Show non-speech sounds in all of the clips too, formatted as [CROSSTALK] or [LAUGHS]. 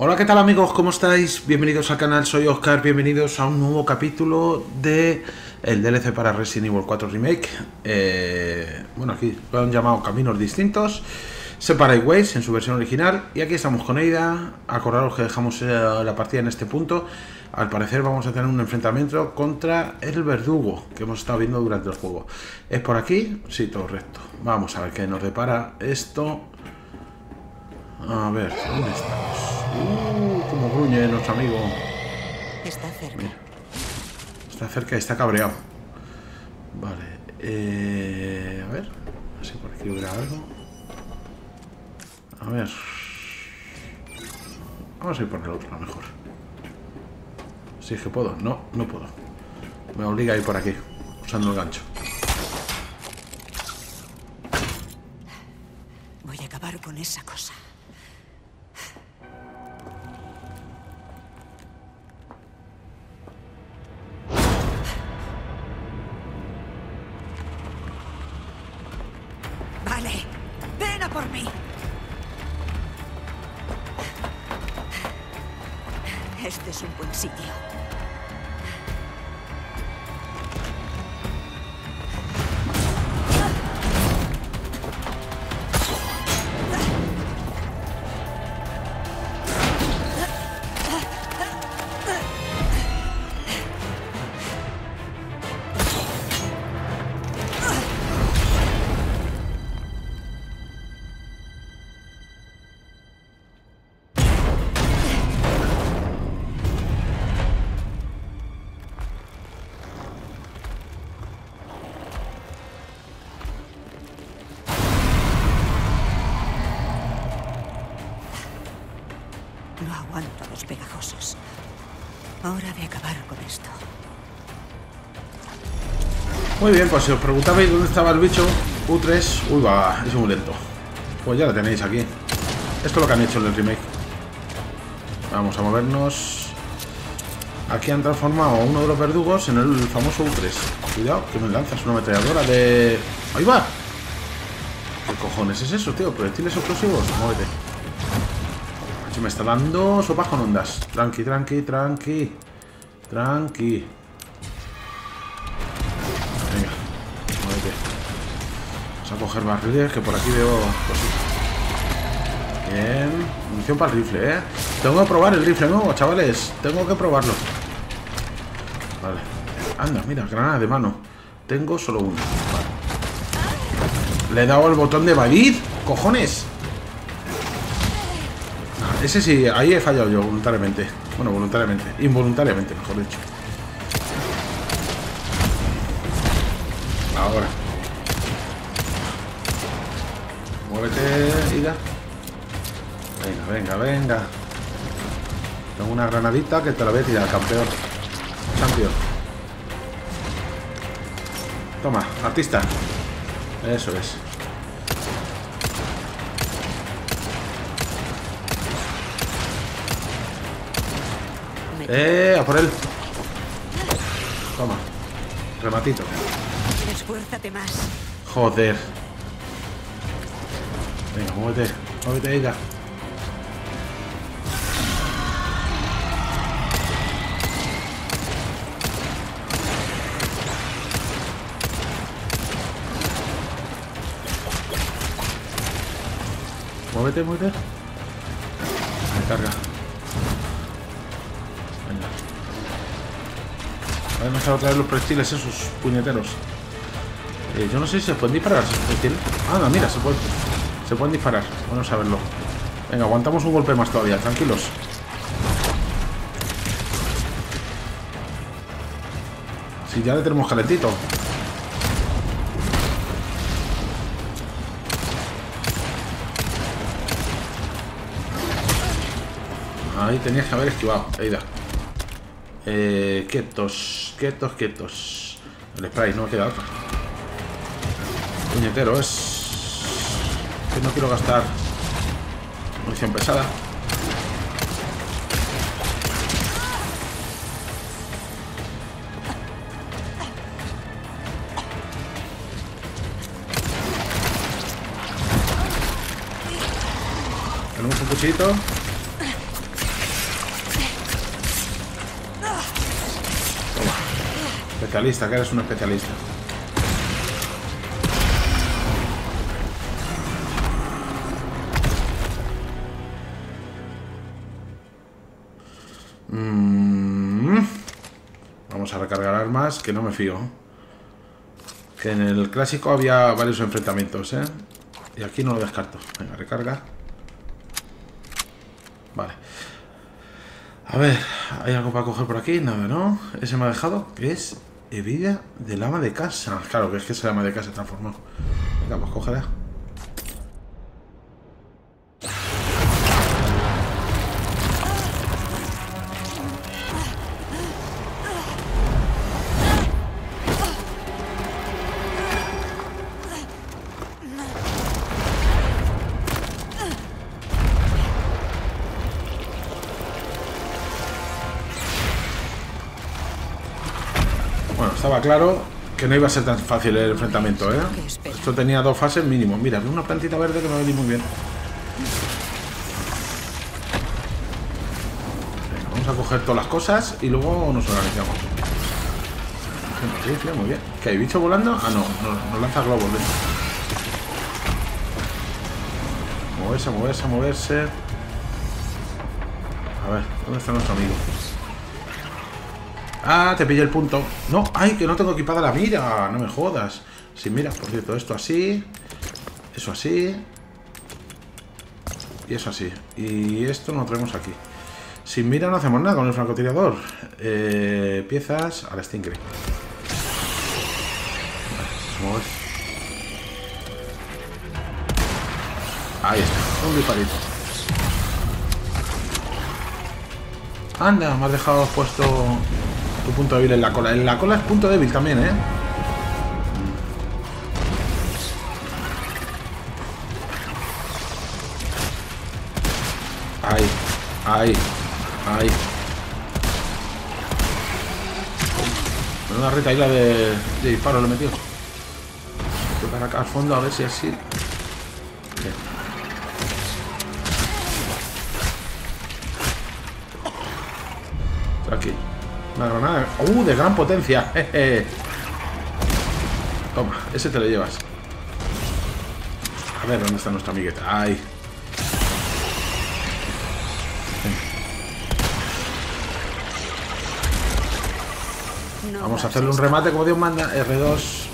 Hola, ¿qué tal amigos? ¿Cómo estáis? Bienvenidos al canal, soy Oscar, bienvenidos a un nuevo capítulo de el DLC para Resident Evil 4 Remake. Eh, bueno, aquí lo han llamado Caminos Distintos, Separate Ways en su versión original, y aquí estamos con Eida. Acordaros que dejamos eh, la partida en este punto. Al parecer vamos a tener un enfrentamiento contra el verdugo que hemos estado viendo durante el juego. ¿Es por aquí? Sí, todo recto. Vamos a ver qué nos depara esto. A ver, ¿dónde estamos? Uh, como gruñe nuestro amigo. Está cerca. Está cerca y está cabreado. Vale. Eh, a ver. A ver si por aquí hubiera algo. A ver. Vamos a ir por el otro, a lo mejor. Si es que puedo. No, no puedo. Me obliga a ir por aquí, usando el gancho. Voy a acabar con esa cosa. Muy bien, pues si os preguntabais dónde estaba el bicho, U3, uy va, es muy lento. Pues ya lo tenéis aquí. Esto es lo que han hecho en el remake. Vamos a movernos. Aquí han transformado a uno de los verdugos en el famoso U3. Cuidado, que me lanzas una ametralladora de... ¡Ahí va! ¿Qué cojones es eso, tío? ¿Proyectiles explosivos? Muévete. Se me está dando sopas con ondas. Tranqui, tranqui, tranqui. Tranqui. Coger que por aquí veo cositas. Bien. Munición para el rifle, ¿eh? Tengo que probar el rifle nuevo, chavales. Tengo que probarlo. Vale. Anda, mira, granada de mano. Tengo solo una. Vale. Le he dado el botón de evadir. ¡Cojones! Ah, ese sí, ahí he fallado yo voluntariamente. Bueno, voluntariamente. Involuntariamente, mejor dicho. Ahora. Venga. Tengo una granadita que te la voy a tirar, campeón. Champion. Toma, artista. Eso es. ¡Eh! ¡A por él! Toma. Rematito. Esfuérzate más. Joder. Venga, muévete. Muévete, Ida. Muévete, muévete. Me carga. Venga. A ver, nos otra vez los proyectiles esos puñeteros. Eh, yo no sé si se pueden disparar esos proyectiles. Ah, no, mira, se pueden, se pueden disparar. Bueno saberlo. Venga, aguantamos un golpe más todavía, tranquilos. Si ya le tenemos calentito. Ahí tenías que haber esquivado. Ahí da. Eh, quietos, quietos, quietos. El spray, no me queda otra. Puñetero, es... Que no quiero gastar munición pesada. Tenemos un cuchillito. Especialista, que eres un especialista. Mm. Vamos a recargar armas, que no me fío. Que en el clásico había varios enfrentamientos, ¿eh? Y aquí no lo descarto. Venga, recarga. Vale. A ver, ¿hay algo para coger por aquí? Nada, ¿no? Ese me ha dejado, que es hebilla del ama de casa. Claro, que es que es el ama de casa transformado. Venga, pues cógela. Estaba claro que no iba a ser tan fácil el enfrentamiento, ¿eh? Esto tenía dos fases mínimo. Mira, una plantita verde que me venía muy bien. Venga, vamos a coger todas las cosas y luego nos organizamos. Muy bien. ¿Que hay bicho volando? Ah, no, no, nos lanza globos. Moverse, moverse, moverse. A ver, ¿dónde está nuestro amigo? Ah, te pillé el punto. No, ay, que no tengo equipada la mira. No me jodas. Sin mira, por cierto, esto así. Eso así. Y eso así. Y esto no lo traemos aquí. Sin mira no hacemos nada con el francotirador. Eh, piezas a la. Ahí está, un disparito. Anda, me has dejado puesto tu punto débil en la cola. En la cola es punto débil también, ¿eh? Ahí, ahí, ahí. Una retaíla de, de disparo le he metido. Voy para acá al fondo a ver si así. Una granada. ¡Uh! De gran potencia. [LAUGHS] Jeje. Toma, ese te lo llevas. A ver, ¿dónde está nuestra amigueta? Ahí. No Vamos a hacerle un remate como Dios manda. R2.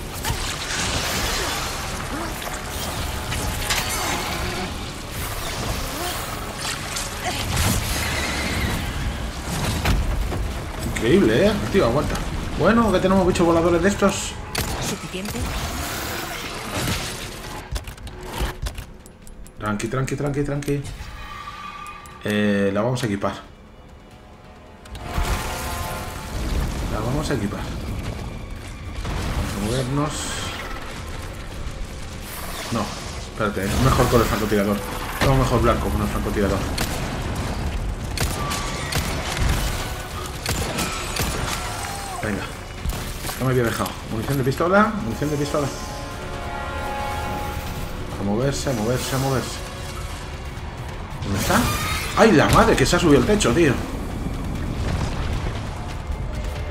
Increíble, ¿eh? Tío, aguanta. Bueno, que tenemos bichos voladores de estos. ¿Suficiente? Tranqui, tranqui, tranqui, tranqui. Eh, la vamos a equipar. La vamos a equipar. Vamos a movernos. No, espérate, es mejor con el francotirador. Tengo mejor blanco con el francotirador. Venga. ¿Qué me había dejado? ¿Munición de pistola? ¿Munición de pistola? A moverse, a moverse, a moverse. ¿Dónde está? ¡Ay, la madre! Que se ha subido el techo, tío.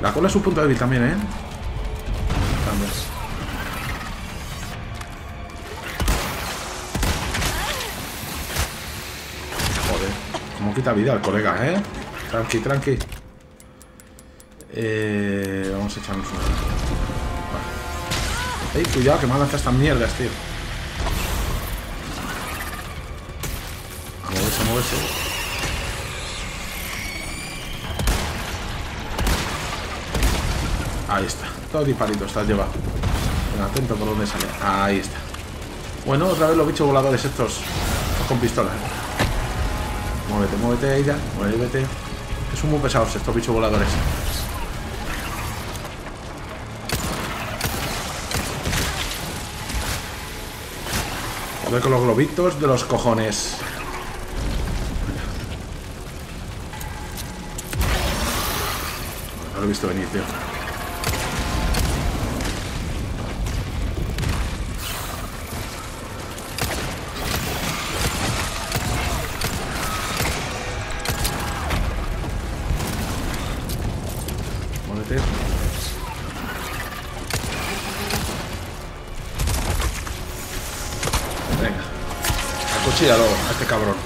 La cola es un punto débil también, ¿eh? Joder. Cómo quita vida el colega, ¿eh? Tranqui, tranqui. Eh, vamos a echarnos una. Vale. Ey, cuidado que me han estas mierdas, tío. A moverse, a moverse. Ahí está. Todo disparito, estás llevado. Venga, atento por dónde sale. Ahí está. Bueno, otra vez los bichos voladores estos. estos con pistola. Muévete, muévete, ella. Muévete. Que son muy pesados estos bichos voladores. Con los globitos de los cojones. No lo he visto venir, tío. Venga. Acuchíllalo a este cabrón.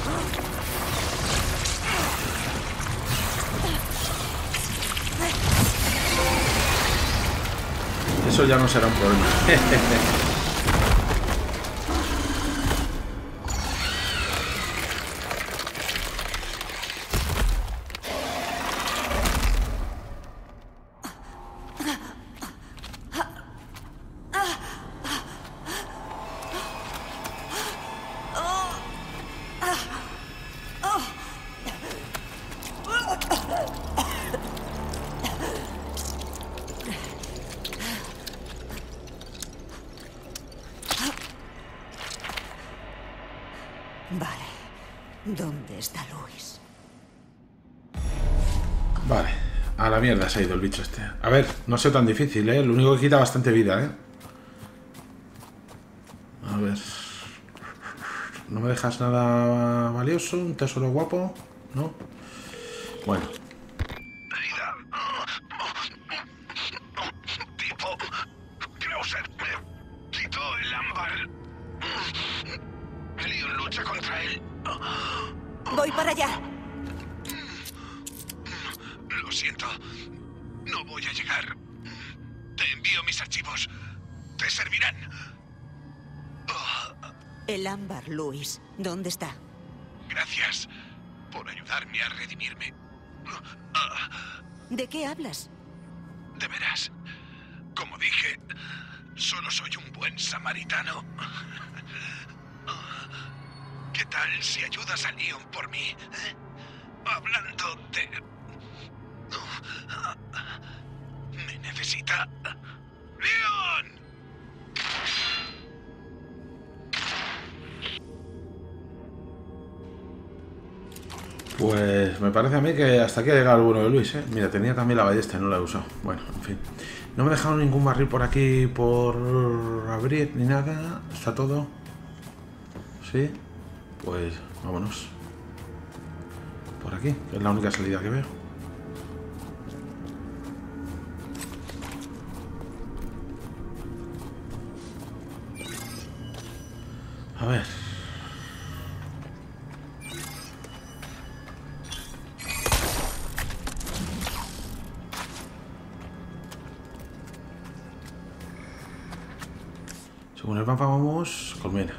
Eso ya no será un problema. [LAUGHS] mierda se ha ido el bicho este. A ver, no sea tan difícil, ¿eh? Lo único que quita bastante vida, ¿eh? A ver. ¿No me dejas nada valioso? ¿Un tesoro guapo? ¿No? ¿De qué hablas? De veras. Como dije, solo soy un buen samaritano. ¿Qué tal si ayudas a Leon por mí? Hablando de... Me necesita... Pues me parece a mí que hasta aquí ha llegado el bueno de Luis, ¿eh? Mira, tenía también la ballesta y no la he usado. Bueno, en fin. No me he dejado ningún barril por aquí por abrir ni nada. Está todo. ¿Sí? Pues vámonos. Por aquí, que es la única salida que veo. A ver. El mapa vamos colmena.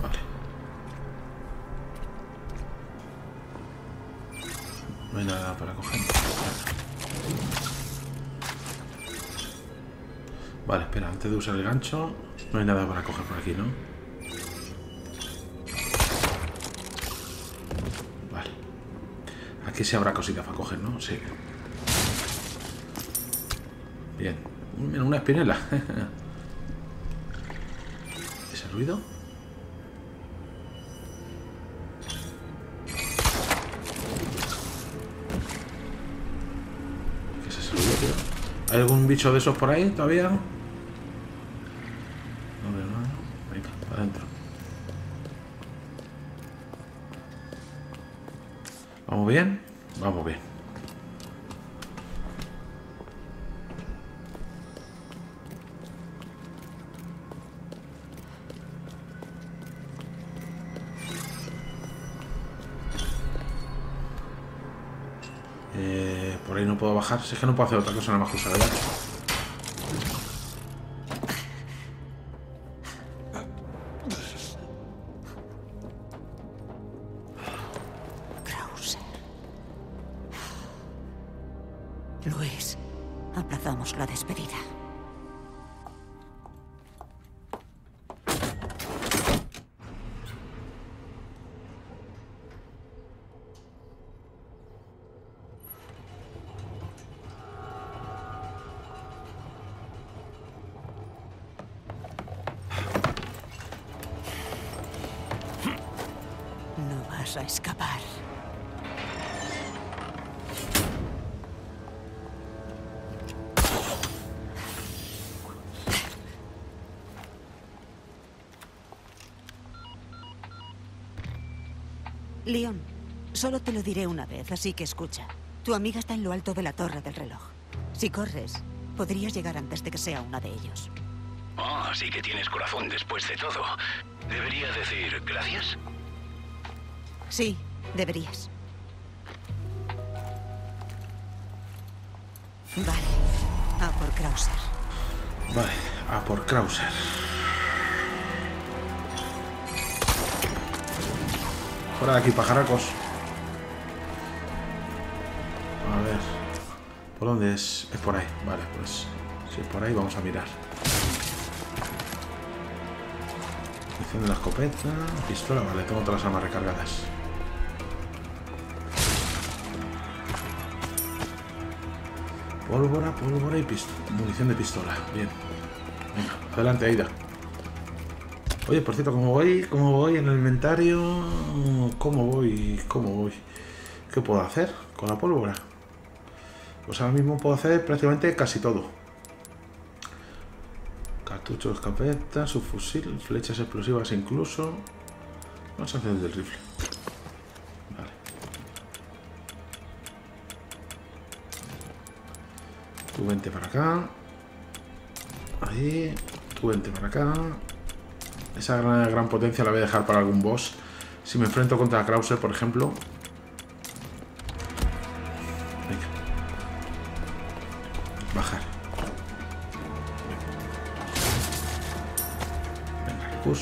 Vale. No hay nada para coger. Vale, espera, antes de usar el gancho, no hay nada para coger por aquí, ¿no? Vale. Aquí sí habrá cositas para coger, ¿no? Sí. Bien. Mira, una espinela. [LAUGHS] ¿Ese ruido? ¿Qué es ese ruido, tío? ¿Hay algún bicho de esos por ahí todavía? Bajar. Si es que no puedo hacer otra cosa nada más que usar el hacha. Lo diré una vez, así que escucha. Tu amiga está en lo alto de la torre del reloj. Si corres, Podrías llegar antes de que sea una de ellos. Oh, sí que tienes corazón después de todo. ¿Debería decir gracias? Sí, deberías. Vale, a por Krauser. Vale, a por Krauser. Fuera de aquí, pajaracos. ¿Por dónde es? Es por ahí. Vale, pues si es por ahí vamos a mirar. Munición de la escopeta. Pistola, vale, tengo todas las armas recargadas. Pólvora, pólvora y pistola. Munición de pistola. Bien. Venga, adelante, Aida. Oye, por cierto, ¿cómo voy? ¿Cómo voy en el inventario? ¿Cómo voy? ¿Cómo voy? ¿Qué puedo hacer con la pólvora? Pues ahora mismo puedo hacer prácticamente casi todo. Cartucho de escopeta, subfusil, flechas explosivas incluso. Vamos a hacer del rifle. Vale. Tú vente para acá. Ahí. Tú vente para acá. Esa gran, gran potencia la voy a dejar para algún boss. Si me enfrento contra Krauser, por ejemplo.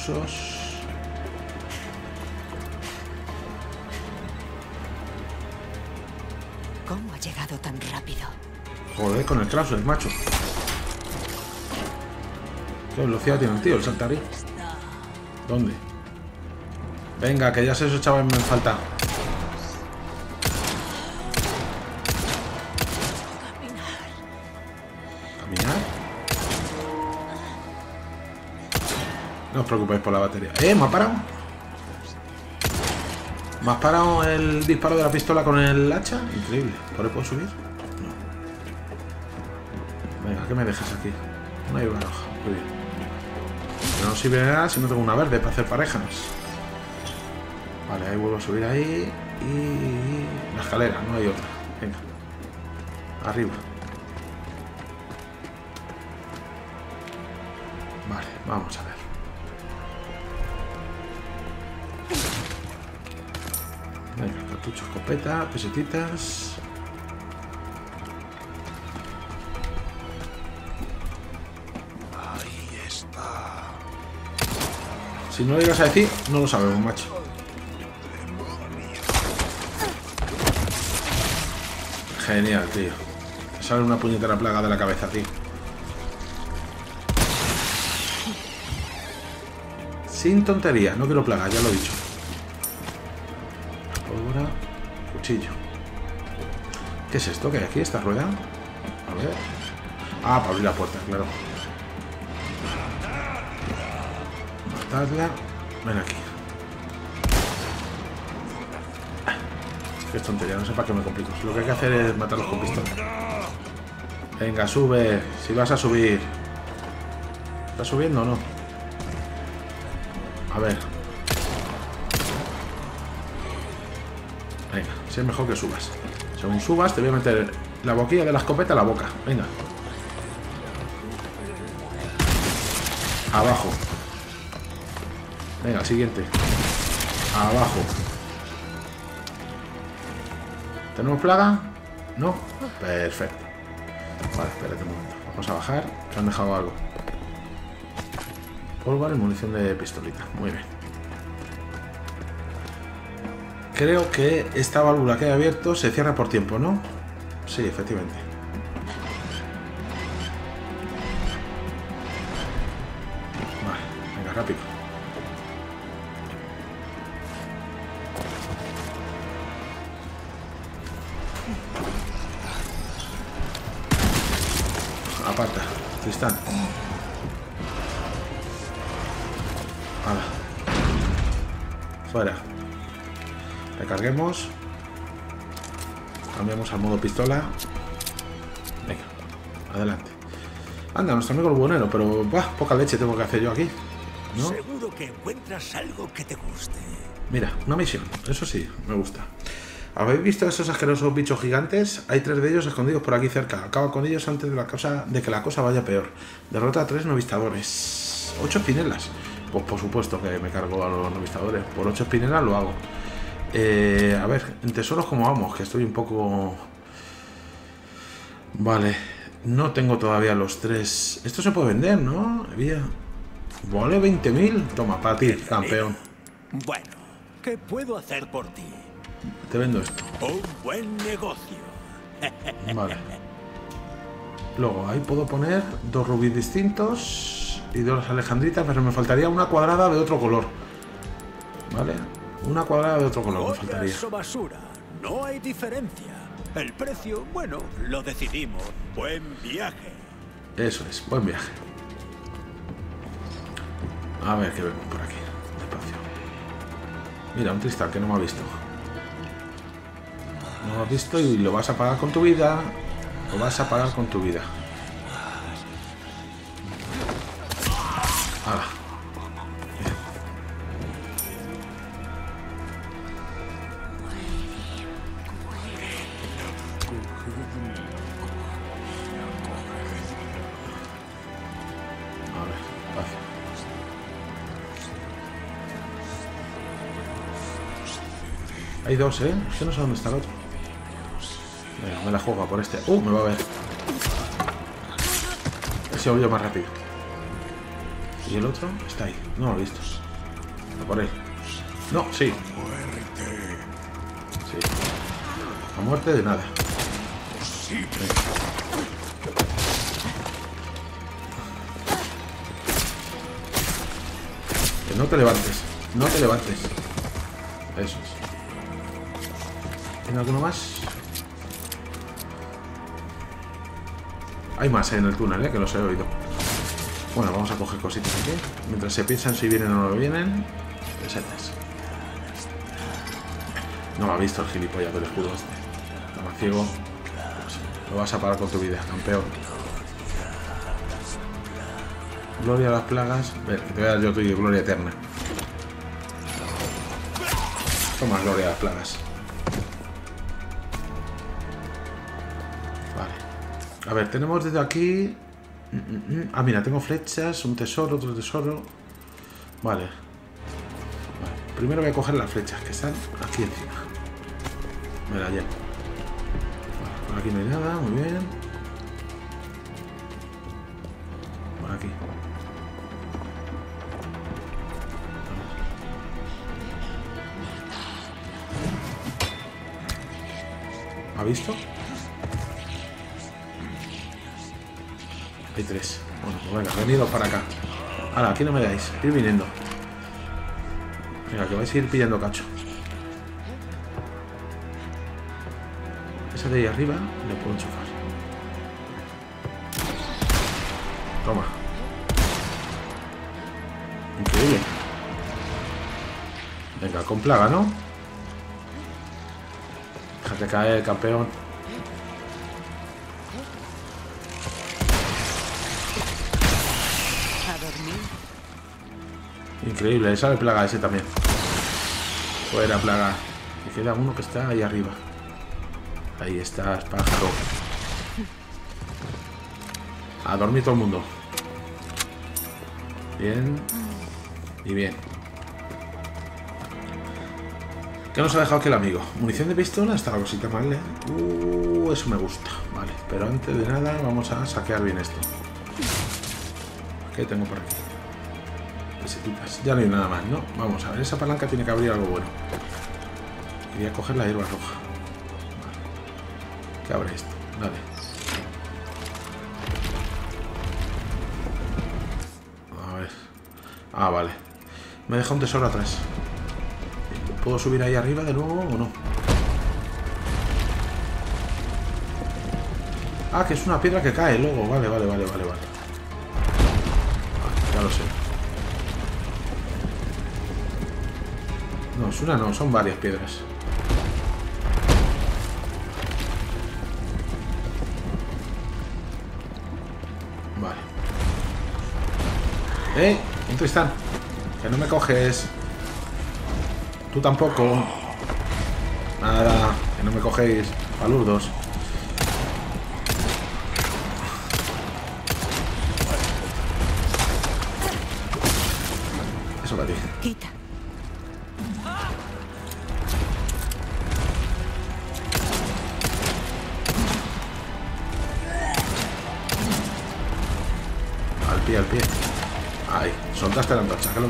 Recursos. ¿Cómo ha llegado tan rápido? Joder, con el Krauser, macho. ¿Qué velocidad tiene el tío, el saltarín? ¿Dónde? Venga, que ya se os echaba en falta. No os preocupéis por la batería. ¡Eh! ¿Me ha parado? ¿Me has parado el disparo de la pistola con el hacha? Increíble. ¿Por ahí puedo subir? No. Venga, ¿qué me dejas aquí? Una hierba roja. Muy bien. No nos sirve de nada si no tengo una verde para hacer parejas. Vale, ahí vuelvo a subir ahí. Y... La escalera, no hay otra. Venga. Arriba. Vale, vamos a ver. Cartucho, escopeta, pesetitas. Ahí está. Si no lo llegas a decir, no lo sabemos, macho. Genial, tío. Te sale una puñetera plaga de la cabeza, tío. Sin tontería, no quiero plaga, ya lo he dicho. ¿Qué es esto que hay aquí? ¿Esta rueda? A ver. Ah, para abrir la puerta, claro. Matadla. Ven aquí. Qué tontería, no sé para qué me complico. Lo que hay que hacer es matarlos con pistola. Venga, sube. Si vas a subir. ¿Estás subiendo o no? A ver. Venga, si es mejor que subas. Según subas, te voy a meter la boquilla de la escopeta a la boca. Venga. Abajo. Venga, siguiente. Abajo. ¿Tenemos plaga? ¿No? Perfecto. Vale, espérate un momento. Vamos a bajar, que han dejado algo. Pólvora y munición de pistolita. Muy bien. Creo que esta válvula que he abierto se cierra por tiempo, ¿no? Sí, efectivamente. Pistola. Venga, adelante. Anda, nuestro amigo el buonero, pero bah, poca leche tengo que hacer yo aquí. ¿No? Seguro que encuentras algo que te guste. Mira, una misión. Eso sí, me gusta. ¿Habéis visto esos asquerosos bichos gigantes? Hay tres de ellos escondidos por aquí cerca. Acaba con ellos antes de, la cosa, de que la cosa vaya peor. Derrota a tres novistadores. Ocho espinelas. Pues por supuesto que me cargo a los novistadores. Por ocho espinelas lo hago. Eh, a ver, en tesoros como vamos, que estoy un poco... Vale, no tengo todavía los tres. Esto se puede vender, ¿no? Había... Vale 20.000. Toma, para ti, campeón. Bueno, ¿qué puedo hacer por ti? Te vendo esto. Un buen negocio. [LAUGHS] Vale. Luego, ahí puedo poner dos rubíes distintos y dos alejandritas, pero me faltaría una cuadrada de otro color. ¿Vale? Una cuadrada de otro color me faltaría. Basura. No hay diferencia. El precio, bueno, lo decidimos. Buen viaje. Eso es, buen viaje. A ver qué vemos por aquí. Despacio. Mira, un cristal que no me ha visto. No me has visto y lo vas a pagar con tu vida. Lo vas a pagar con tu vida. Dos, ¿eh? Que no sé dónde está el otro. Venga, me la juego por este. ¡Uh! Me va a ver. Ese oído más rápido. ¿Y el otro? Está ahí. No lo he visto. A por él. No, sí. Sí. A muerte de nada. Que no te levantes. No te levantes. Eso es. ¿Tiene alguno más? Hay más eh, en el túnel, ¿eh? que los he oído. Bueno, vamos a coger cositas aquí. Mientras se piensan si vienen o no vienen. Pesetas. No lo ha visto el gilipollas del escudo este. Estaba ciego. Pues, lo vas a parar con tu vida, campeón. Gloria a las plagas. Ver, te voy a dar yo tuyo, gloria eterna. Toma gloria a las plagas. A ver, tenemos desde aquí... Mm, mm, mm. Ah, mira, tengo flechas, un tesoro, otro tesoro. Vale. Primero voy a coger las flechas que están aquí encima. Me la llevo. Vale, por aquí no hay nada, muy bien. Por aquí. ¿Ha visto? Hay tres. Bueno, pues venga, venido para acá. Ahora, aquí no me dais. Ir viniendo. Venga, que vais a ir pillando cacho. Ese de ahí arriba le puedo enchufar. Toma. Increíble. Venga, con plaga, ¿no? Déjate caer, campeón. Increíble, sale plaga ese también. Fuera plaga. Y queda uno que está ahí arriba. Ahí estás, pájaro. A dormir todo el mundo. Bien. Y bien. ¿Qué nos ha dejado aquí el amigo? Munición de pistola, está la cosita mal, ¿eh? Uh, eso me gusta. Vale, pero antes de nada vamos a saquear bien esto. ¿Qué tengo por aquí? Ya no hay nada más, ¿no? Vamos a ver, esa palanca tiene que abrir algo bueno. Quería coger la hierba roja. Vale. ¿Qué abre esto? Dale. A ver. Ah, vale. Me deja un tesoro atrás. ¿Puedo subir ahí arriba de nuevo o no? Ah, que es una piedra que cae luego. Vale, vale, vale, vale, vale. Es una no, son varias piedras. Vale. ¡Eh! Un Tristán. Que no me coges. Tú tampoco. Nada. Que no me cogéis palurdos.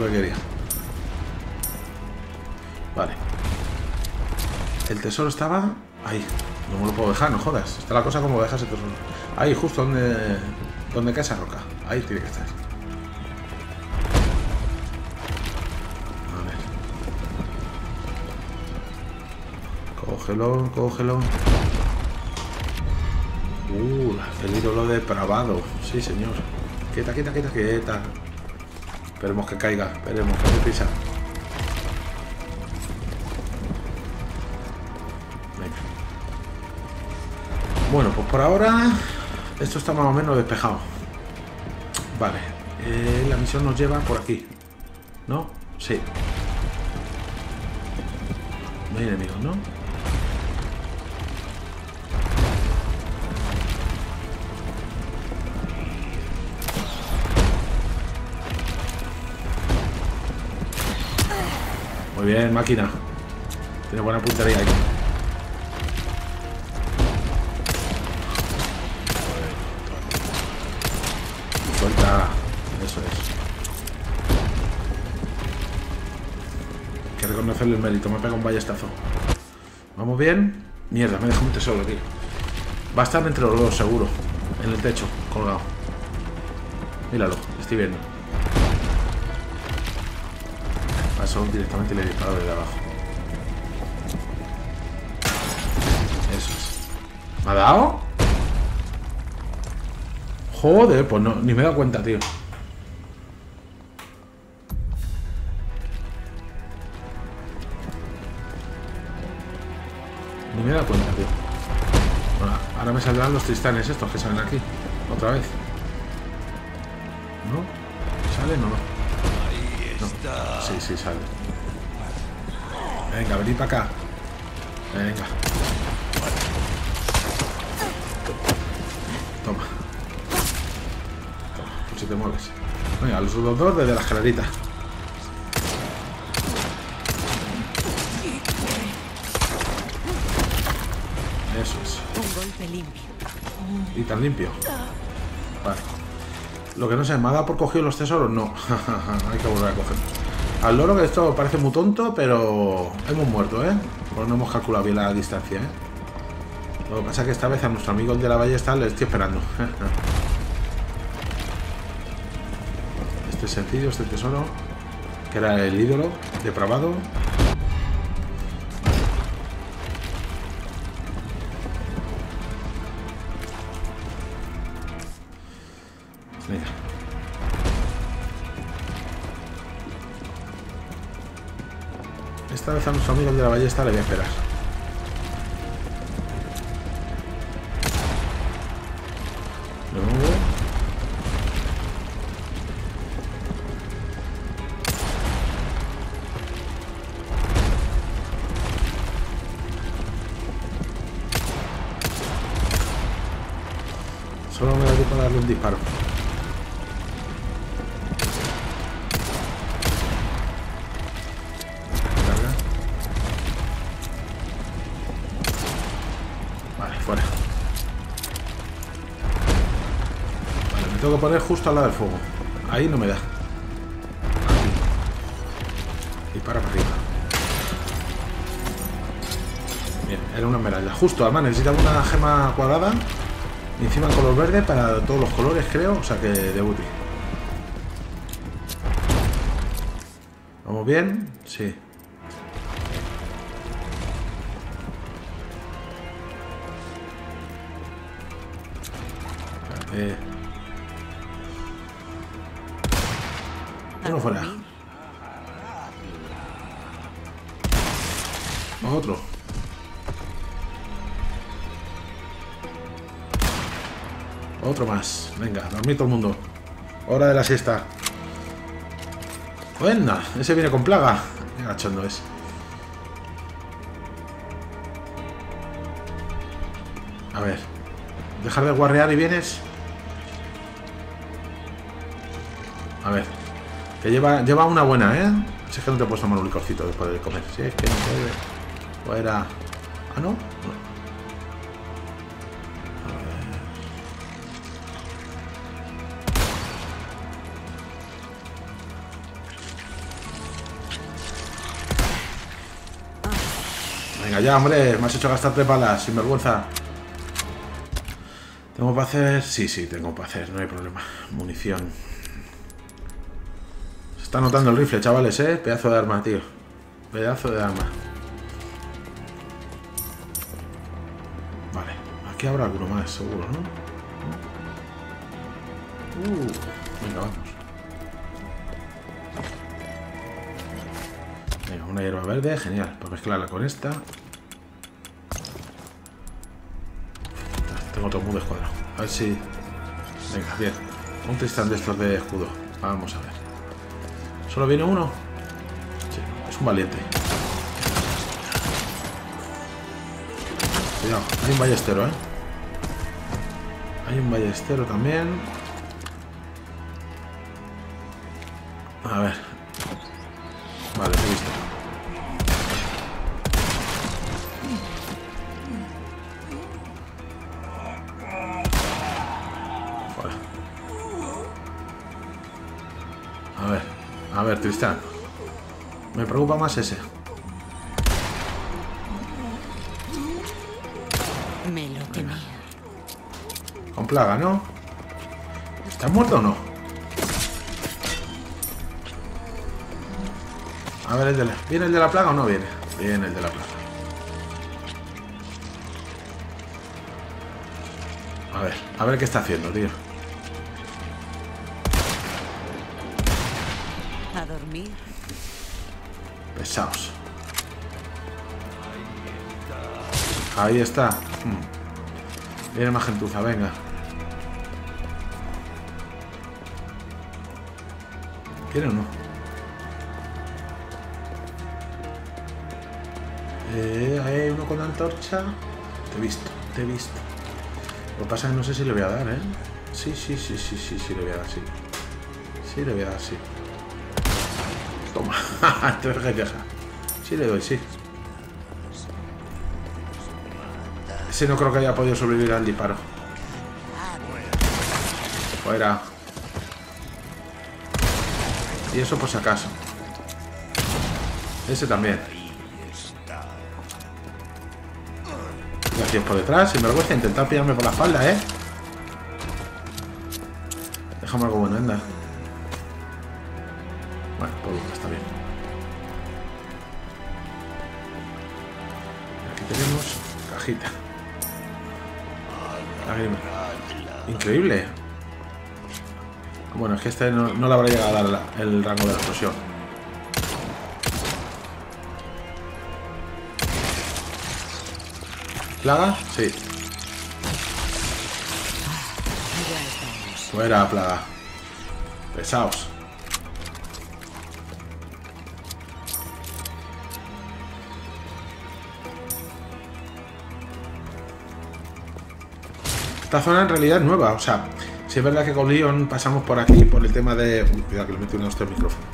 Que quería. Vale. El tesoro estaba ahí. No me lo puedo dejar, no jodas. Está la cosa como dejas el tesoro. Ahí, justo donde, donde cae esa roca. Ahí tiene que estar. A ver. Cógelo, cógelo. Uh, el ídolo depravado. Sí, señor. Quieta, quieta, quieta, quieta. Esperemos que caiga. Esperemos que pisa. Bueno, pues por ahora esto está más o menos despejado. Vale. eh, la misión nos lleva por aquí. ¿No? Sí. No hay enemigos, ¿no? Muy bien, máquina. Tiene buena puntería ahí. Suelta. Eso es. Hay que reconocerle el mérito. Me pega un ballestazo. ¿Vamos bien? Mierda, me dejó un tesoro, tío. Va a estar entre los dos, seguro. En el techo, colgado. Míralo, estoy viendo. Paso directamente le disparo desde abajo. Eso es. ¿Me ha dado? Joder, pues no, ni me he dado cuenta, tío. Ni me he dado cuenta, tío. Bueno, ahora me saldrán los tristanes estos que salen aquí. Otra vez. ¿No? ¿Salen o no? Sí, sí, sale. Venga, venid para acá. Venga. Toma. Toma, pues si te mueves. Venga, los dos desde la escalerita. Eso es. Un golpe limpio. Y tan limpio. Lo que no sé, ¿me ha dado por coger los tesoros? No. [LAUGHS] Hay que volver a coger. Al loro que esto parece muy tonto, pero hemos muerto, ¿eh? Pues no hemos calculado bien la distancia, ¿eh? Lo que pasa es que esta vez a nuestro amigo el de la ballesta le estoy esperando. [LAUGHS] Este sencillo, este tesoro, que era el ídolo depravado. Esta vez a nuestro amigo el de la ballesta le voy a esperar. Poner justo al lado del fuego. Ahí no me da. Aquí. Y para arriba. Bien, era una esmeralda. Justo, además necesitaba una gema cuadrada. Y encima en color verde para todos los colores, creo. O sea que de útil. ¿Vamos bien? Sí. Espérate. Dormir todo el mundo. Hora de la siesta. Buena, ese viene con plaga. Qué gachondo es. A ver. Dejar de guarrear y vienes. A ver. Que lleva, lleva una buena, ¿eh? Si es que no te he puedes tomar un licorcito después de comer. Si es que no puede. O era... Ah, ¿no? Ya, hombre, me has hecho gastar tres balas, sin vergüenza. ¿Tengo para hacer? Sí, sí, tengo para hacer, no hay problema. Munición. Se está notando el rifle, chavales, ¿eh? Pedazo de arma, tío. Pedazo de arma. Vale, aquí habrá alguno más, seguro, ¿no? Uh, venga, vamos. Venga, una hierba verde, genial. Para mezclarla con esta. Muy descuadrado. A ver si... Venga, bien. Un Tristan de estos de escudo. Vamos a ver. ¿Solo viene uno? Sí, es un valiente. Cuidado, hay un ballestero, ¿eh? Hay un ballestero también. Me preocupa más ese. Me lo temía. Con plaga, ¿no? ¿Está muerto o no? A ver, el de la... ¿viene el de la plaga o no viene? Viene el de la plaga. A ver, a ver qué está haciendo, tío. Ahí está. Hmm. Viene más gentuza, venga. ¿Quiere o no? Eh, hay uno con antorcha. Te he visto, te he visto. Lo que pasa es que no sé si le voy a dar, ¿eh? Sí, sí, sí, sí, sí, sí, le voy a dar, sí. Sí, le voy a dar, sí. Toma, [LAUGHS] te y deja. Sí le doy, sí. No creo que haya podido sobrevivir al disparo. Fuera. Y eso por si acaso. Ese también. Gracias por detrás. Sin vergüenza, intentar pillarme por la espalda, ¿eh? Déjame algo bueno, anda. Bueno, es que este no, no le habrá llegado a dar el rango de explosión. ¿Plaga? Sí. Fuera, plaga. Pesaos. Esta zona en realidad es nueva, o sea, si es verdad que con Leon pasamos por aquí por el tema de... Uy, cuidado que le meto una hostia al micrófono.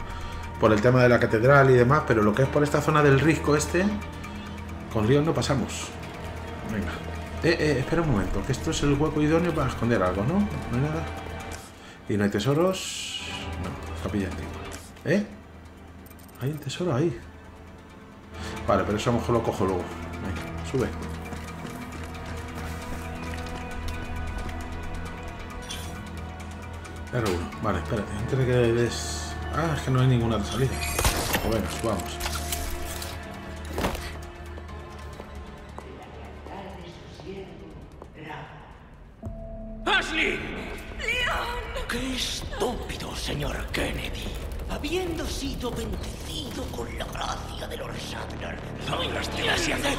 Por el tema de la catedral y demás, pero lo que es por esta zona del risco este, con Leon no pasamos. Venga. Eh, eh, espera un momento, que esto es el hueco idóneo para esconder algo, ¿no? No hay nada. Y no hay tesoros. No, capilla. ¿Eh? Hay un tesoro ahí. Vale, pero eso a lo mejor lo cojo luego. Venga, sube. R1. Vale, espérate. Antes de que des... Ah, es que no hay ninguna salida. Pues venga, subamos. ¡Ashley! ¡Qué estúpido, señor Kennedy! Habiendo sido bendecido con la gracia de los Sadler, no las tienes y hacer.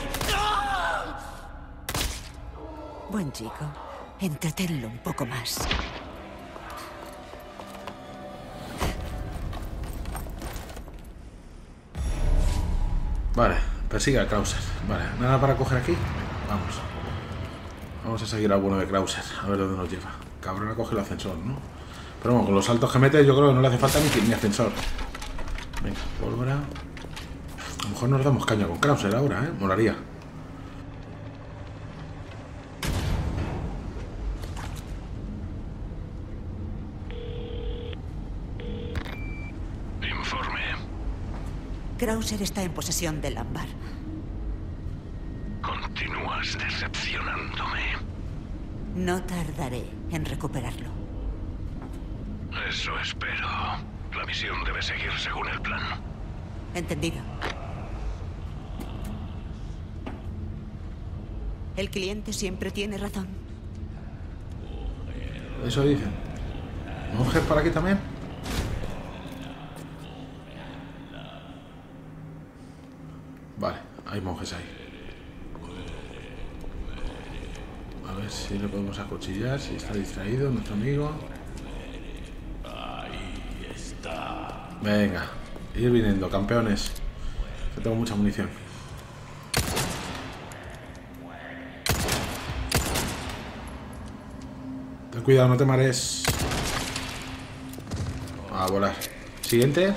Buen chico. Entretenlo un poco más. Vale, Vale, persigue a Krauser. Vale, nada para coger aquí. Vamos. Vamos a seguir al bueno de Krauser, a ver dónde nos lleva. Cabrón, coge el ascensor, ¿no? Pero bueno, con los saltos que mete yo creo que no le hace falta ni, ni ascensor. Venga, pólvora. A lo mejor nos damos caña con Krauser ahora, ¿eh? Molaría. Krauser está en posesión del ámbar. Continúas decepcionándome. No tardaré en recuperarlo. Eso espero. La misión debe seguir según el plan. Entendido. El cliente siempre tiene razón. Eso dicen. ¿Monjes por aquí también? Vale, hay monjes ahí. A ver si le podemos acuchillar, si está distraído nuestro amigo. Venga, ir viniendo, campeones. Yo tengo mucha munición. Ten cuidado, no te mares. A volar. Siguiente.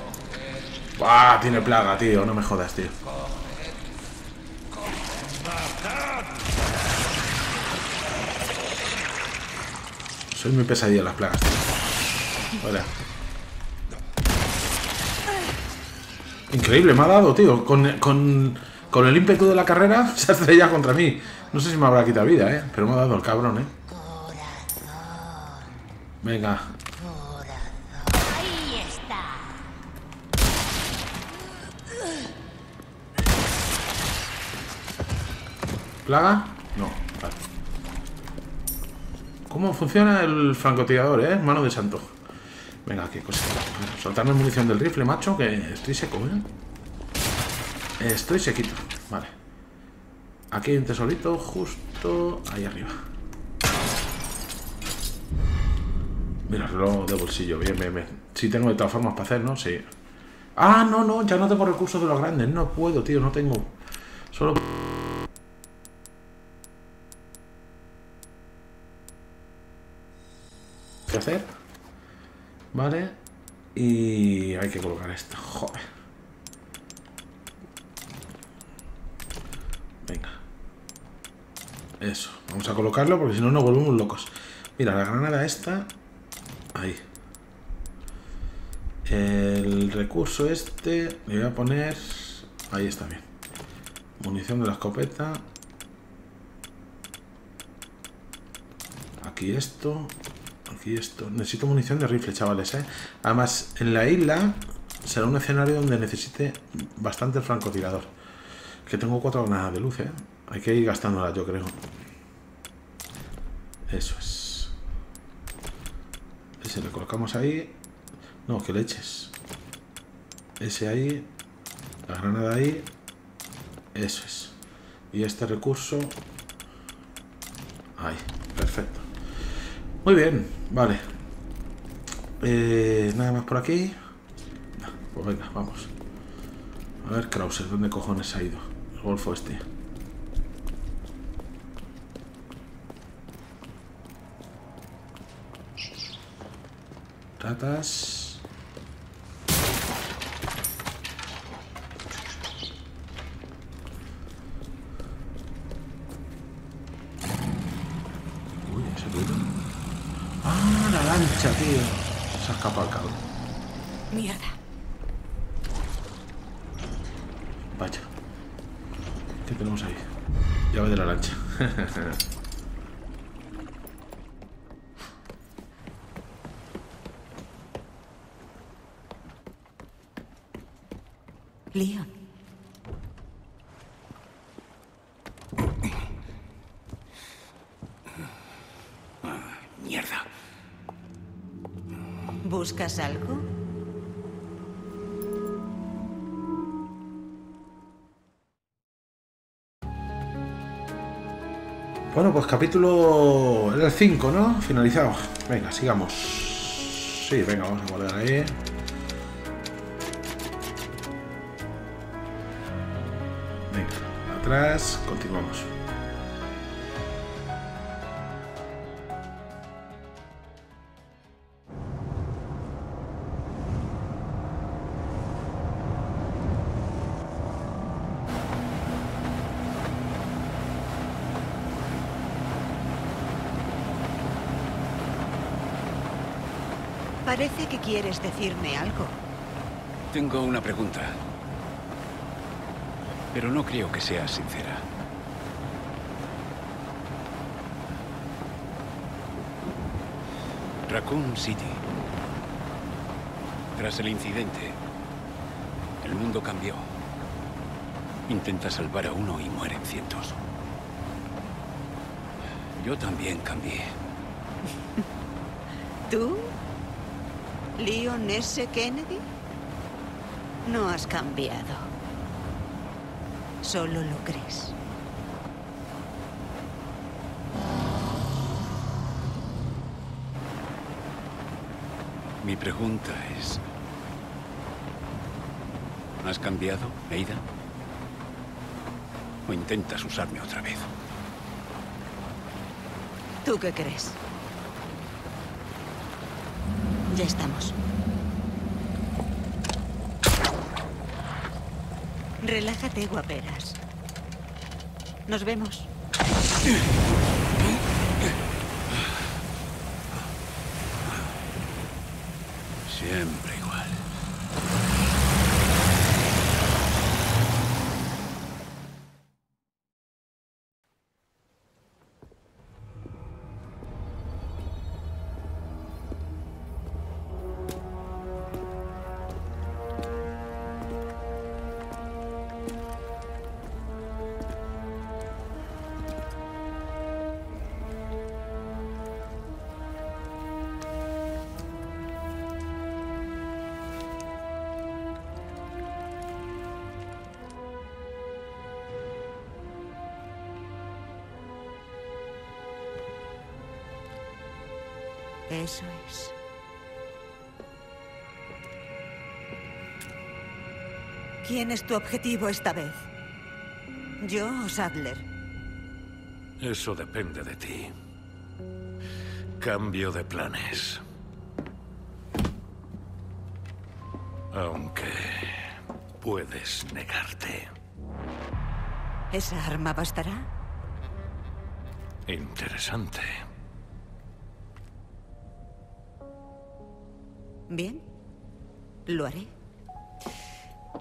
¡Buah! Tiene plaga, tío. No me jodas, tío. Soy muy pesadilla las plagas. Hola. Increíble, me ha dado, tío. Con, con, con el ímpetu de la carrera [LAUGHS] se estrella contra mí. No sé si me habrá quitado vida, ¿eh? Pero me ha dado el cabrón, ¿eh? Venga. ¿Plaga? ¿Cómo funciona el francotirador, eh? Mano de santo. Venga, qué cosa. Soltarme munición del rifle, macho, que estoy seco, ¿eh? Estoy sequito. Vale. Aquí hay un tesorito justo ahí arriba. Mira, reloj de bolsillo. Bien, bien, bien. Sí tengo de todas formas para hacer, ¿no? Sí. Ah, no, no, ya no tengo recursos de los grandes. No puedo, tío, no tengo. Solo... Vale. Y hay que colocar esto. Joder. Venga. Eso. Vamos a colocarlo porque si no nos volvemos locos. Mira, la granada esta. Ahí. El recurso este. Le voy a poner. Ahí está bien. Munición de la escopeta. Aquí esto. Aquí esto. Necesito munición de rifle, chavales, ¿eh? Además, en la isla será un escenario donde necesite bastante francotirador. Que tengo cuatro granadas de luz, ¿eh? Hay que ir gastándolas, yo creo. Eso es. Ese le colocamos ahí. No, que le eches. Ese ahí. La granada ahí. Eso es. Y este recurso. Ahí, perfecto. Muy bien, vale. Eh, nada más por aquí. Pues venga, vamos. A ver, Krauser, ¿dónde cojones ha ido? El golfo este. Ratas. Uy, ese ruido. ¡Ah, tío! Se ha escapado el cabrón. Mierda. Vaya. ¿Qué tenemos ahí? Llave de la lancha. [LAUGHS] Leon. Mierda. ¿Buscas algo? Bueno, pues capítulo... El 5, ¿no? Finalizado. Venga, sigamos. Sí, venga, vamos a guardar ahí. Venga, atrás, continuamos. Parece que quieres decirme algo. Tengo una pregunta. Pero no creo que sea sincera. Raccoon City. Tras el incidente, el mundo cambió. Intenta salvar a uno y mueren cientos. Yo también cambié. ¿Tú? ¿Leon S. Kennedy? No has cambiado. Solo lo crees. Mi pregunta es... ¿Has cambiado, Aida? ¿O intentas usarme otra vez? ¿Tú qué crees? Ya estamos. Relájate, guaperas. Nos vemos. ¿Quién es tu objetivo esta vez? ¿Yo o Sadler? Eso depende de ti. Cambio de planes. Aunque puedes negarte. ¿Esa arma bastará? Interesante. Bien. Lo haré.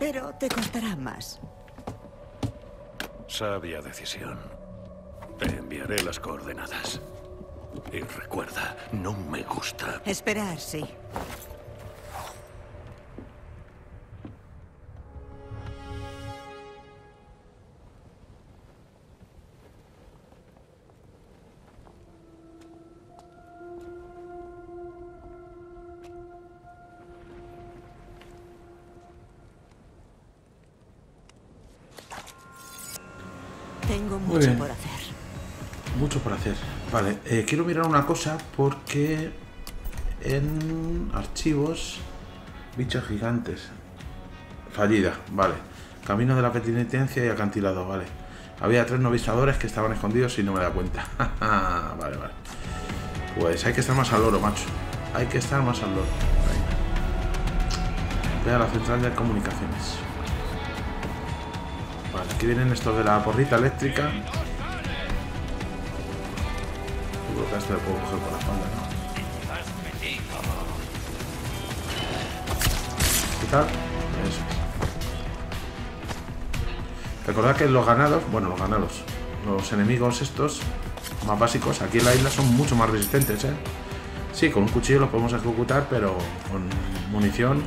Pero te costará más. Sabia decisión. Te enviaré las coordenadas. Y recuerda, no me gusta. Esperar, sí. Eh, quiero mirar una cosa porque en archivos, bichos gigantes. Fallida, vale. Camino de la penitencia y acantilado, vale. Había tres novistadores que estaban escondidos y no me da cuenta. [LAUGHS] vale, vale. Pues hay que estar más al loro, macho. Hay que estar más al loro. Venga. Ve a la central de comunicaciones. Vale, aquí vienen estos de la porrita eléctrica. Este lo puedo coger por la espalda, ¿no? Eso es. Recordad que los ganados, bueno, los ganados, los enemigos estos, más básicos, aquí en la isla son mucho más resistentes, ¿eh? Sí, con un cuchillo los podemos ejecutar, pero con munición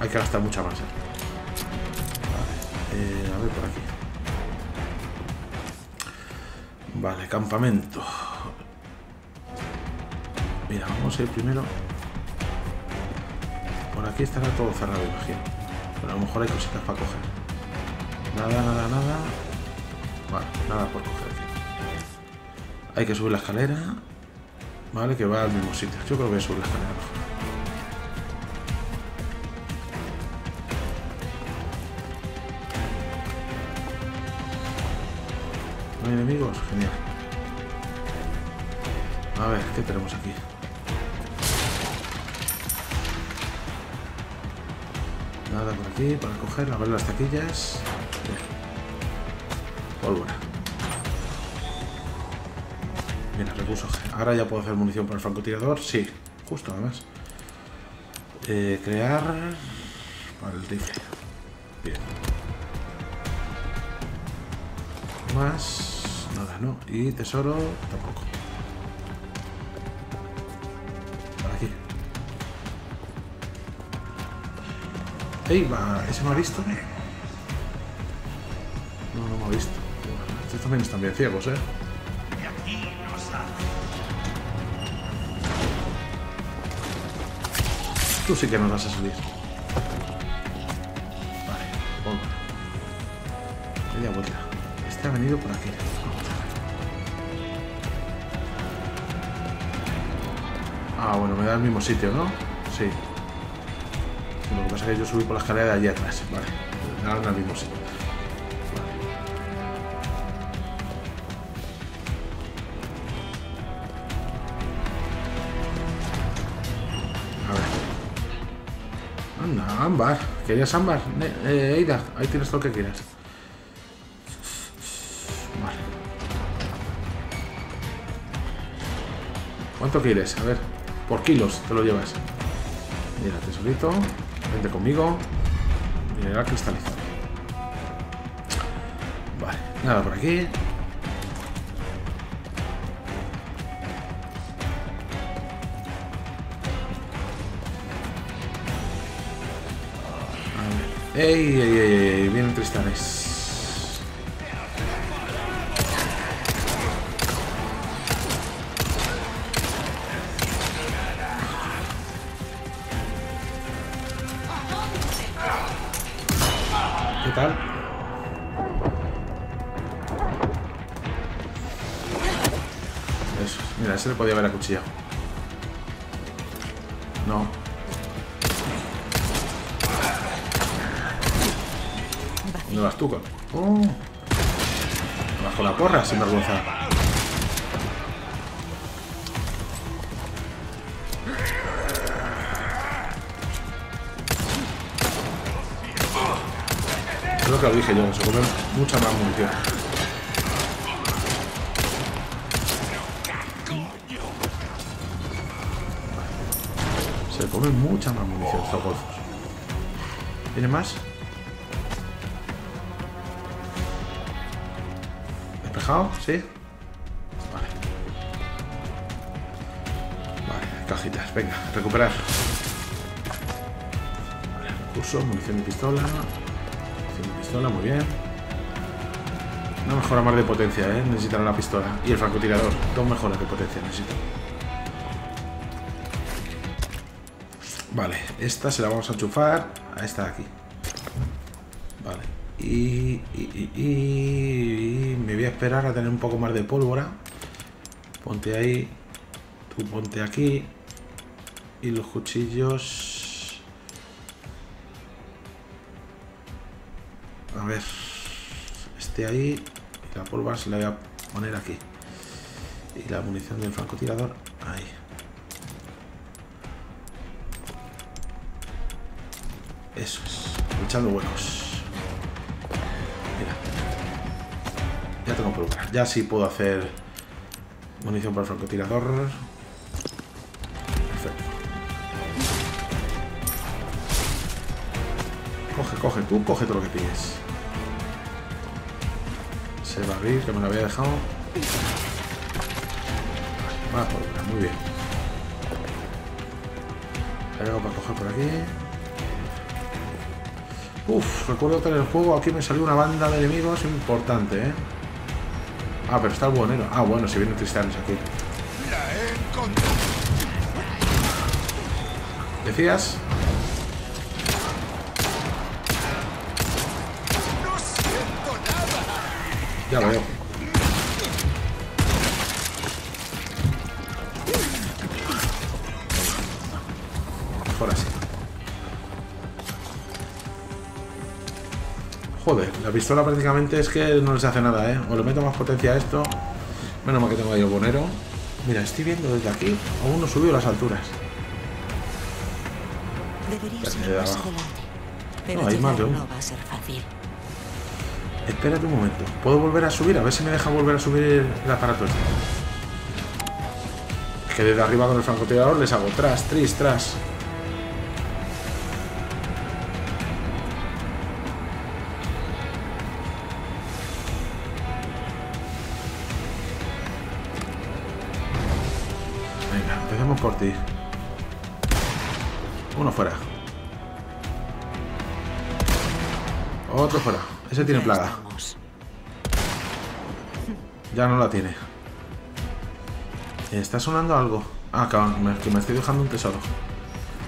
hay que gastar mucha más. Vale, eh, a ver por aquí. Vale, campamento. Mira, vamos a ir primero. Por aquí estará todo cerrado, imagino. Pero a lo mejor hay cositas para coger. Nada, nada, nada. Vale, nada por coger aquí. Hay que subir la escalera. Vale, que va al mismo sitio. Yo creo que voy a subir la escalera mejor. ¿No hay enemigos? Genial. A ver, ¿qué tenemos aquí? Nada por aquí para coger, a ver las taquillas. Pólvora. Mira, recurso G. Ahora ya puedo hacer munición para el francotirador. Sí, justo además. Eh, crear... Vale, el rifle. Bien. Más... Nada, ¿no? Y tesoro tampoco. ¡Ey! Va, ¿Ese me ha visto? No, no me ha visto. Estos también están bien ciegos, ¿eh? Tú sí que nos vas a subir. Vale, pongo. Media vuelta. Este ha venido por aquí. Ah, bueno, me da el mismo sitio, ¿no? Sí. Lo que pasa es que yo subí por la escalera de allí atrás. Vale, me dan al mismo sitio. A ver. Anda, ámbar. ¿Querías ámbar? Eh, Eida, ahí tienes todo lo que quieras. Vale. ¿Cuánto quieres? A ver. Por kilos te lo llevas. Mira, tesorito. Vente conmigo. Mineral cristalizado. Vale. Nada por aquí. A ver. ¡Ey, ey, ey! Vienen cristales. Lo dije yo, se come mucha más munición. Se come mucha más munición estos golfos. ¿Tiene más? ¿Despejado? ¿Sí? Vale. Vale, cajitas. Venga, recuperar. Vale, munición de pistola. Pistola, muy bien. Una mejora más de potencia, ¿eh? Necesitará la pistola. Y el francotirador. Dos mejoras de potencia necesito. Vale, esta se la vamos a enchufar a esta de aquí. Vale. Y- y- y- y me voy a esperar a tener un poco más de pólvora. Ponte ahí. Tú ponte aquí. Y los cuchillos... A ver. Este ahí. La pólvora se la voy a poner aquí. Y la munición del francotirador ahí. Eso es. Echando huevos. Mira. Ya tengo pólvora. Ya sí puedo hacer munición para el francotirador. Coge, tú coge todo lo que pilles. Ese barril que me lo había dejado. Más pólvora, muy bien. Hay algo para coger por aquí. Uf, recuerdo que en el juego aquí me salió una banda de enemigos importante, ¿eh? Ah, pero está el buhonero. Ah, bueno, si vienen cristales aquí. La he encontrado. ¿Decías? Ya lo veo. Mejor así. Joder, la pistola prácticamente es que no les hace nada, ¿eh? O le meto más potencia a esto. Menos mal que tengo ahí el bonero. Mira, estoy viendo desde aquí. Aún no subió las alturas. Deberías Dale, ir de más abajo. No, hay más de llegar uno. no va a ser fácil. Espérate un momento. ¿Puedo volver a subir? A ver si me deja volver a subir el aparato este. Es que desde arriba con el francotirador les hago tras, tris, tras. Ese tiene plaga. Ya no la tiene. Está sonando algo. Ah, cabrón, me- que me estoy dejando un tesoro.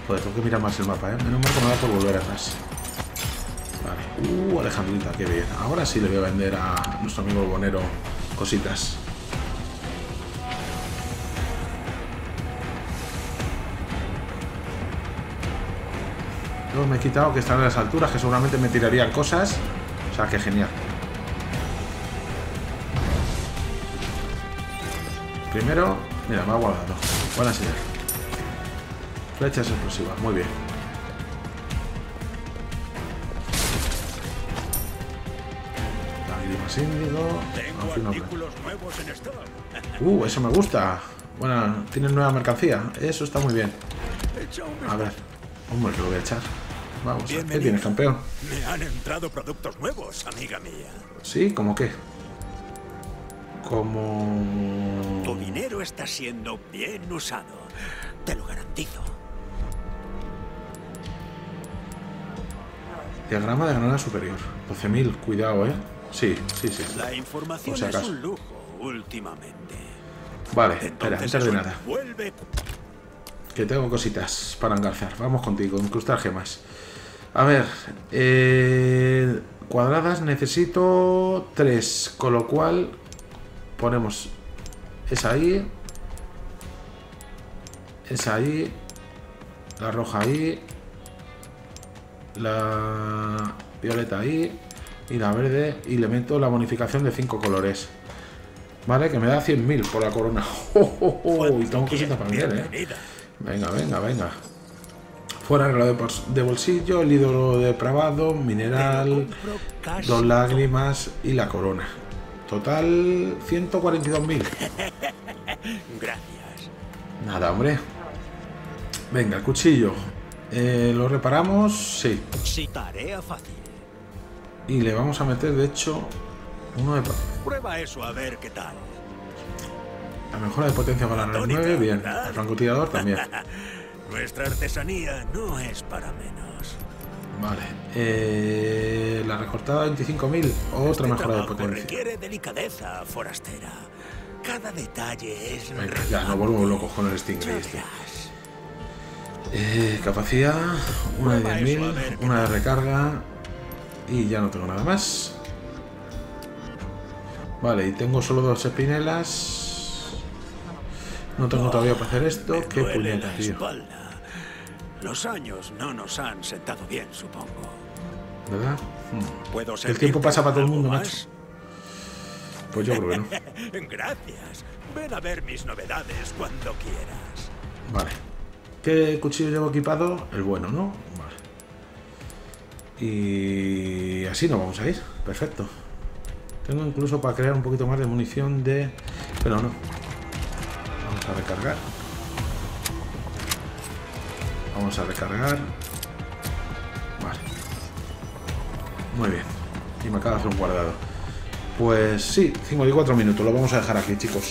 Joder, tengo que mirar más el mapa, ¿eh? Menos mal que me da por volver atrás. Vale. Uh, Alejandrita, qué bien. Ahora sí le voy a vender a nuestro amigo el bonero cositas. Luego me he quitado que están a las alturas, que seguramente me tirarían cosas. Sea, que genial. Primero, mira, me ha guardado. Buena señal. Flechas explosivas, muy bien. Lágrimas índigo. Uh, eso me gusta. Bueno, tienen nueva mercancía. Eso está muy bien. A ver. Hombre, que lo voy a echar. Vamos, ¿qué Bienvenido. tienes, campeón? Me han entrado productos nuevos, amiga mía. ¿Sí? ¿Cómo qué? Como... Tu dinero está siendo bien usado. Te lo garantizo. Diagrama de granada superior. 12.000, cuidado, ¿eh? Sí, sí, sí. La información si es un lujo últimamente. Vale, espera, Entonces antes de nada. Vuelve. Que tengo cositas para engarzar. Vamos contigo, incrustar gemas. A ver, eh, cuadradas necesito tres, con lo cual ponemos esa ahí, esa ahí, la roja ahí, la violeta ahí y la verde y le meto la bonificación de cinco colores. Vale, que me da 100.000 por la corona. ¡Oh, oh, oh! Y tengo cositas para vender, ¿eh? Venga, venga, venga. Fuera el reloj de, bol- de bolsillo, el ídolo depravado, mineral, dos lágrimas y la corona. Total 142.000. Gracias. Nada, hombre. Venga, el cuchillo. Eh, ¿Lo reparamos? Sí. Sí, tarea fácil. Y le vamos a meter, de hecho, uno de... Prueba eso a ver qué tal. La mejora de potencia para Tónica, 9, bien. El francotirador también. [LAUGHS] Nuestra artesanía no es para menos. Vale. Eh, la recortada 25.000. Otra Este mejora de potencia. requiere delicadeza, forastera. Cada detalle es Venga, ya, no vuelvo loco con el Stingray este. Eh, capacidad, una de Prueba eso, a 10.000, ver qué una de recarga y ya no tengo nada más. Vale, y tengo solo dos espinelas. No tengo todavía para hacer esto. Qué duele puñeta, la tío. Los años no nos han sentado bien, supongo. ¿Verdad? Hmm. ¿Puedo El tiempo pasa para todo el mundo, macho. Pues yo creo que no. más? [LAUGHS] Gracias. Ven a ver mis novedades cuando quieras. Vale. ¿Qué cuchillo llevo equipado? El bueno, ¿no? Vale. Y así nos vamos a ir. Perfecto. Tengo incluso para crear un poquito más de munición de... Pero no. Vamos a recargar. Vamos a recargar. Vale. Muy bien. Y me acaba de hacer un guardado. Pues sí, 54 minutos. Lo vamos a dejar aquí, chicos.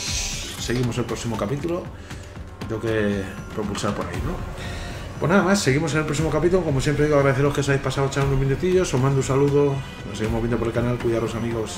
Seguimos el próximo capítulo. Tengo que propulsar por ahí, ¿no? Pues nada más, seguimos en el próximo capítulo. Como siempre digo, agradeceros que os hayáis pasado echando unos minutillos. Os mando un saludo. Nos seguimos viendo por el canal. Cuidaros, amigos.